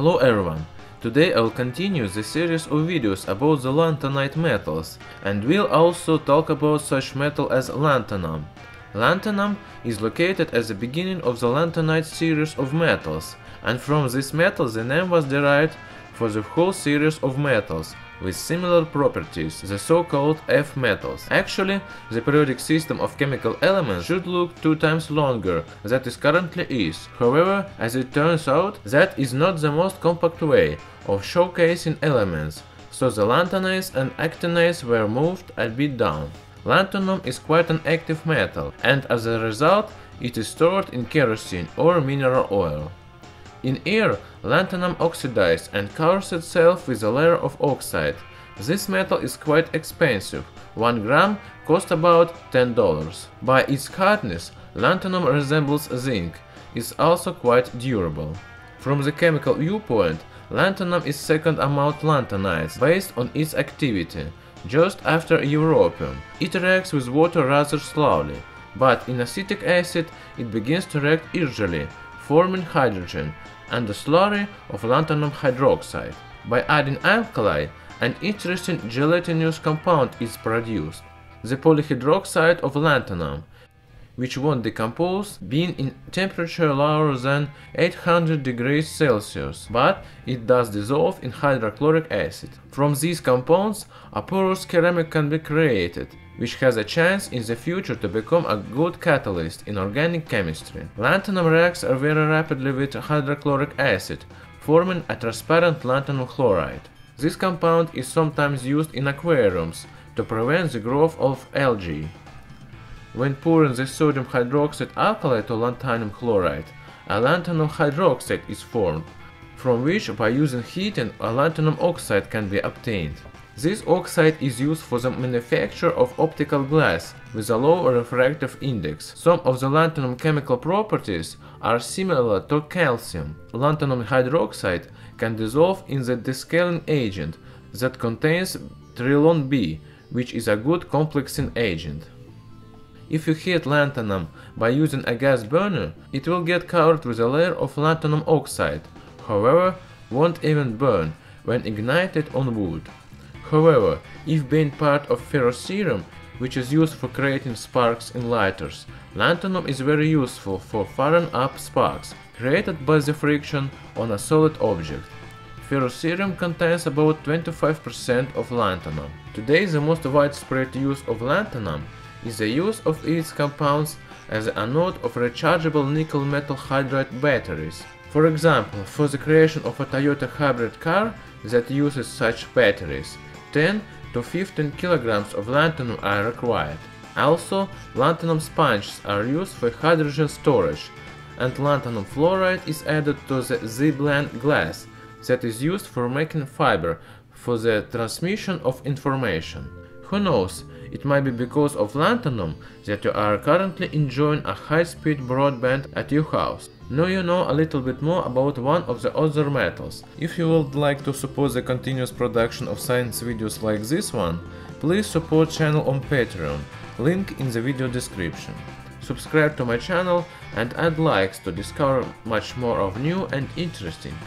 Hello everyone! Today I will continue the series of videos about the lanthanide metals and we'll also talk about such metal as lanthanum. Lanthanum is located at the beginning of the lanthanide series of metals and from this metal the name was derived for the whole series of metals with similar properties, the so-called F metals. Actually, the periodic system of chemical elements should look two times longer than it currently is. However, as it turns out, that is not the most compact way of showcasing elements, so the lanthanides and actinides were moved a bit down. Lanthanum is quite an active metal, and as a result, it is stored in kerosene or mineral oil. In air, lanthanum oxidizes and covers itself with a layer of oxide. This metal is quite expensive, 1 gram costs about $10. By its hardness, lanthanum resembles zinc, is also quite durable. From the chemical viewpoint, lanthanum is second among lanthanides based on its activity, just after europium. It reacts with water rather slowly, but in acetic acid it begins to react easily, forming hydrogen and the slurry of lanthanum hydroxide. By adding alkali, an interesting gelatinous compound is produced, the polyhydroxide of lanthanum, which won't decompose being in temperature lower than 800 degrees Celsius, but it does dissolve in hydrochloric acid. From these compounds, a porous ceramic can be created, which has a chance in the future to become a good catalyst in organic chemistry. Lanthanum reacts very rapidly with hydrochloric acid, forming a transparent lanthanum chloride. This compound is sometimes used in aquariums to prevent the growth of algae. When pouring the sodium hydroxide alkali to lanthanum chloride, a lanthanum hydroxide is formed, from which by using heating a lanthanum oxide can be obtained. This oxide is used for the manufacture of optical glass with a low refractive index. Some of the lanthanum chemical properties are similar to calcium. Lanthanum hydroxide can dissolve in the descaling agent that contains trilon B, which is a good complexing agent. If you heat lanthanum by using a gas burner, it will get covered with a layer of lanthanum oxide, however, won't even burn when ignited on wood. However, if being part of ferrocerium, which is used for creating sparks in lighters, lanthanum is very useful for firing up sparks created by the friction on a solid object. Ferrocerium contains about 25% of lanthanum. Today the most widespread use of lanthanum is the use of its compounds as an anode of rechargeable nickel metal hydride batteries. For example, for the creation of a Toyota hybrid car that uses such batteries, 10 to 15 kilograms of lanthanum are required. Also, lanthanum sponges are used for hydrogen storage, and lanthanum fluoride is added to the ZBLAN glass that is used for making fiber for the transmission of information. Who knows, it might be because of lanthanum that you are currently enjoying a high-speed broadband at your house. Now you know a little bit more about one of the other metals. If you would like to support the continuous production of science videos like this one, please support channel on Patreon, link in the video description. Subscribe to my channel and add likes to discover much more of new and interesting